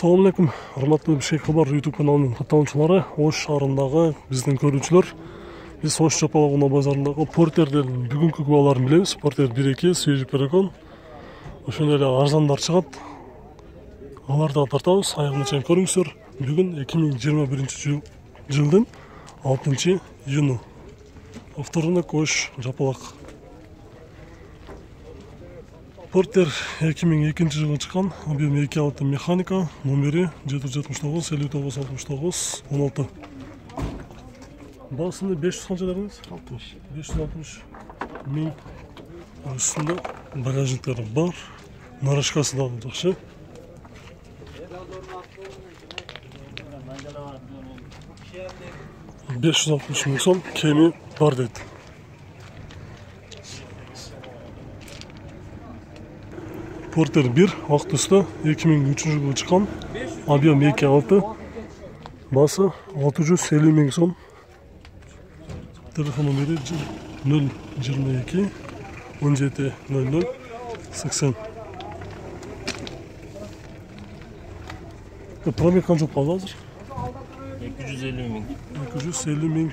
ассалаумағалейкум урматтуу бишкек кабар ютуб каналынын катталуучулары ош шаарындагы биздин көрүүчүлөр биз ош жапалак унаа базарындагы портердин бүгүнкү кубаларын билебиз портер бир эки свежий перекон ошондой эле арзандар чыгат аларды да тартабыз аягына чейин көрүңүздөр бүгүн эки миң жыйырма биринчи жылдын алтынчы июну вторник ош жапалак портер эки миң экинчи жылы чыккан объем эки алты механика номери жети жүз жетимиш тогуз элүү тогуз алтымыш тогуз он алты. Баасыны беш жүз канча дедиңиз алтымыш. Беш жүз алтымыш миң үстүндө багажниктери бар. Нарашкасы дагы жакшы беш жүз алтымыш миң сом кеми бар дейт ак түстө эки миң үчүнчү жылы чыккан объем эки алты баасы алты жүз элүү миң сом телефон он жети нөл нөл сексен пробег канчалык калды азыр эки жүз элүү миң эки жүз элүү миң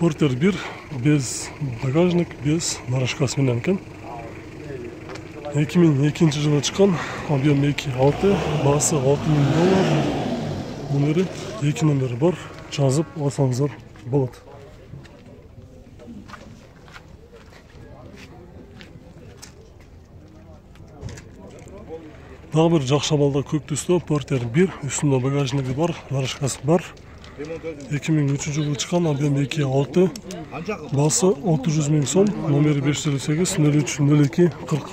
портер бир без багажник без нарашкасы менен экен эки миң экинчи жылы чыккан объем эки алты баасы алты миң доллар номери эки номери бар жазып алсаңыздар болот дагы бир жакшы абалда көк түстө портер бир үстүндө багажниги бар нарашкасы бар эки миң үчүнчү жылы чыккан объем эки алты баасы алты жүз миң сом номери беш жүз элүү сегиз нөл үч нөл эки кырк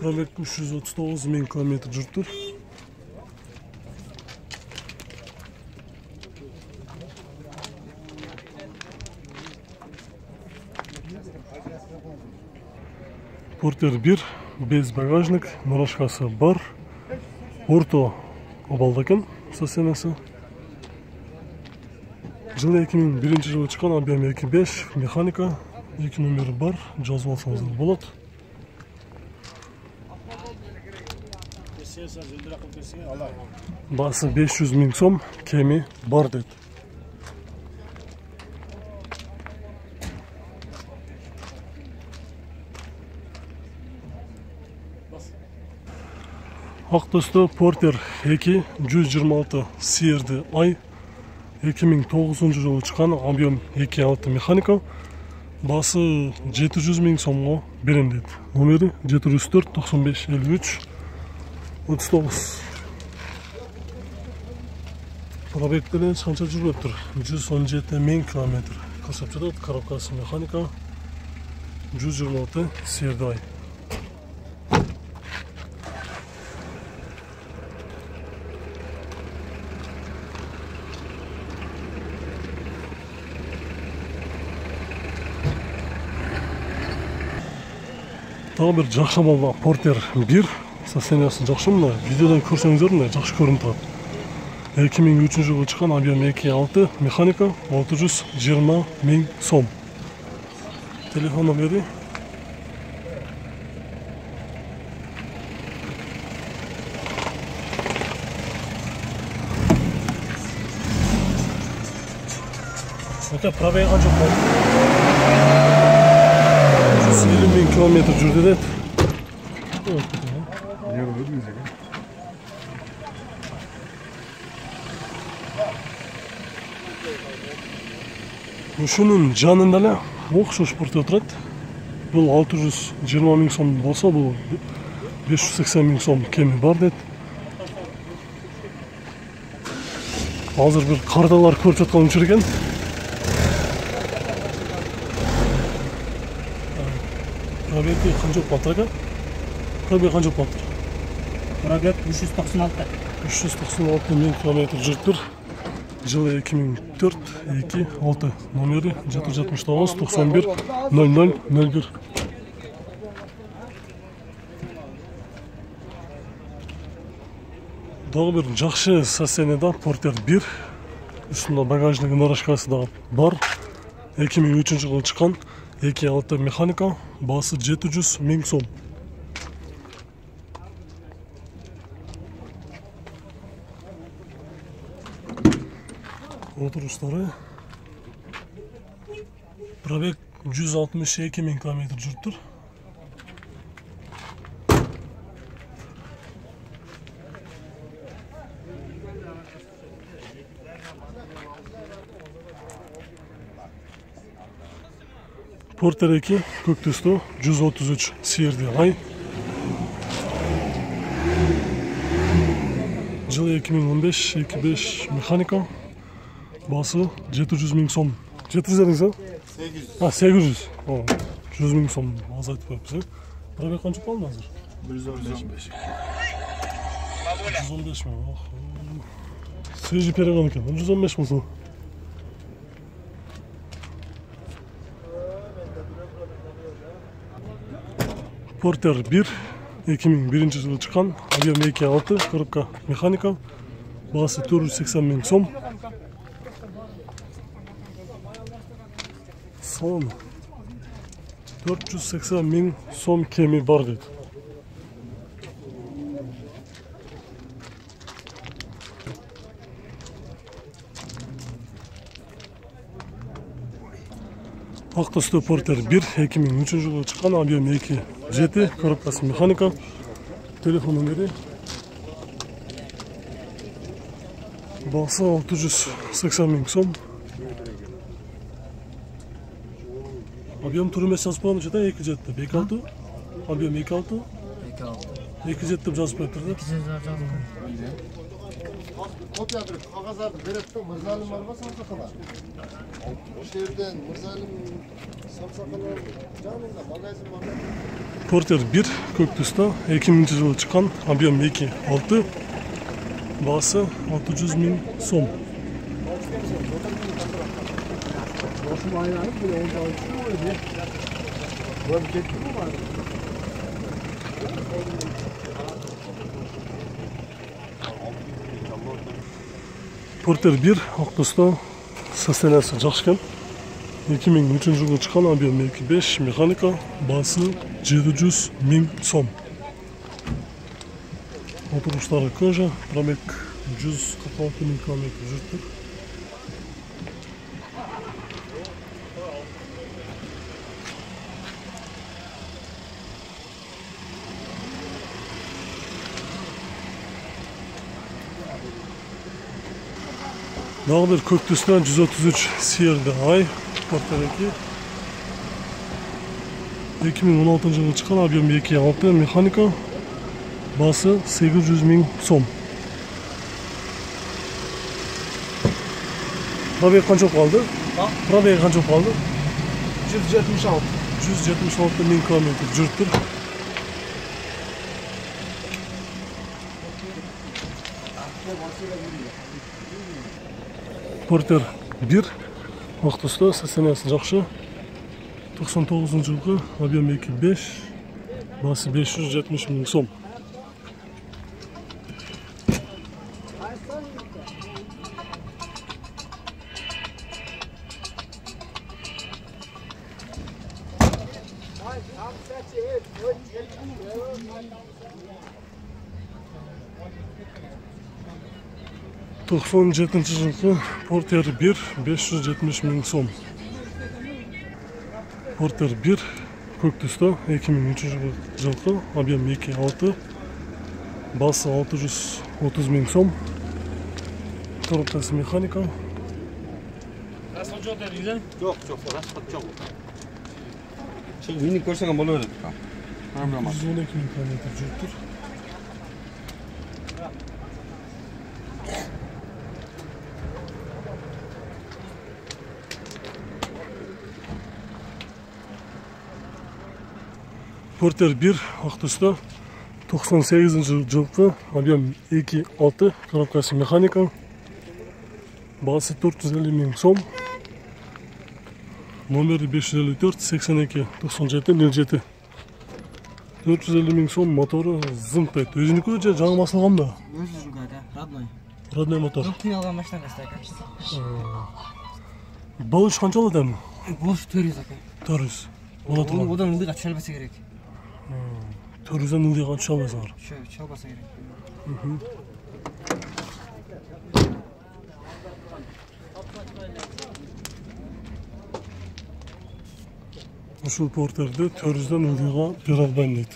пробег үч жүз отуз тогуз миң километр жүрүптүр портер бир без багажник нарашкасы бар. Орто абалда экен состояниясы жылы эки миң биринчи жылы чыккан объем эки беш механика эки номери бар жазып алсаңыздар болот. Баасы беш жүз миң сом кеми бар дейт ак төстө портер эки жүз жыйырма алты срд ай эки миң тогузунчу жылы чыккан объем эки алты механика баасы жети жүз миң сомго берем дейт номери жети жүз төрт токсон беш элүү үч отуз тогуз пробег деле канча жүрүптүр жүз он жети миң километр жатат коробкасы механика жүз жыйырма алты срд ай дагы бир жакшы абалда портер бир состояниясы жакшы мына видеодон көрсөңүздөр мына жакшы көрүнүп турат эки миң үчүнчү жылы чыккан объем эки алты механика алты жүз жыйырма миң сом телефон номери ата пробеги канча болду элүү миң километр жүрдү дейт ушунун жанында эле окшош портер турат бул алты жүз жыйырма миң сом болсо бул беш жүз сексен миң сом кеми бар дейт азыр бир карталар көрүп жаткан учур экен пробеги канчалык болуптур ака пробег канчалык болуптур пробег үч жүз токсон алты үч жүз токсон алты миң километр жүрүптүр жылы эки миң төрт эки алты номери жети жүз жетимиш тогуз токсон бир ноль ноль ноль бир. Дагы бир жакшы состояниеда портер бир. Үстүндө багажник нарашкасы дагы бар. Эки миң үчүнчү жылы чыккан. Эки алты механика баасы жети жүз миң сом отуруштары пробег жүз алтымыш эки миң километр портер эки көк түстүү жүз отуз үч сиерди ай жылы эки миң он беш эки беш механика баасы жети жүз миң сом жети жүз дедиңиз э сегиз жүз а сегиз жүз жүз миң сом азайтып коюппуз э пробег канча калды азыр бир жүз он беш жүз он беш миң свежий перегон экен жүз он беш болсо портер бир эки миң биринчи жылы чыккан объем эки алты коробка механика баасы төрт жүз сексен миң сом сом төрт жүз сексен миң сом кеми бар дейт ак түстүү портер бир эки миң үчүнчү жылы чыккан объем эки жети коробкасы механика телефон номери баасы алты жүз сексен миң сом объем тур эмес жазып койгон да эки жети деп эки алты объем эки алты эки алты эки жети деп жазып коюптур да копия бір қағаздарды береді да мырзалим бар ма самсақалар осы жерден мырзалим самсақалар жанында магазин бар ма портер бир көк түстө эки миңинчи жылы чыккан объем эки алты баасы алты жүз миң сом басым айланып бір он алтı Böyle gitti mi var? Портер бир ак түстө состояниясы жакшы экен эки миң үчүнчү жылы чыккан объем эки беш механика баасы жети жүз миң сом отуруштары кожа пробег жүз кырк алты миң километр жүрүптүр дагы бир көк түстө жүз отуз үч сиерди ай портер эки эки миң он алтынчы жылы чыккан объем эки алты механика баасы сегиз жүз миң сом пробег канча болуп калды пробеги канча болуп калды Жүз жетmiş altı. жүз жетимиш алты миң километр жүрүптүр портер түстө состояниясы жакшы. токсон тогузунчу жылкы объем эки беш баасы беш жүз жетимиш миң сом токсон жетинчи жылкы портер бир беш жүз жетимиш миң сом портер бир көк түстө эки миң үчүнчү жылкы объем эки алты баасы алты жүз отуз миң сом коробкасы механика расход жок дедиңиз э Жоқ, жоқ, расход жоқ. Менің көрсеңе бола береді. Проблема. жүз он эки миң километр жүрүптүр портер бир ак түстө токсон сегизинчи жылкы объем эки алты коробкасы механика баасы төрт жүз элүү миң сом номери беш жүз элүү төрт сексен эки токсон жети нөл жети төрт жүз элүү миң сом мотору зыңк дейт өзүнүкү же жаңы басылганбы өзүнүкү aka родной родной мотор жок мен алган машинасы aka болуш канча болот эми болушу төрт жүз aka төрт жүз одан ылдыйга түшө албаса керек төрт жүздөн ылдыйга түшө албайсыңар түшө албаса керек ушул портерди төрт жүздөн ылдыйга бере албайм дейт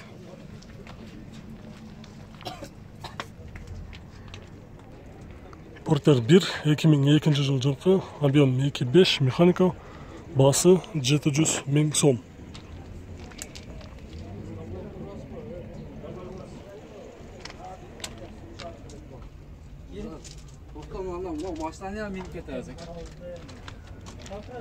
портер бир эки миң экинчи жылы жылкы объем эки беш механика баасы жети жүз миң сом машинаны минип кетебиз ака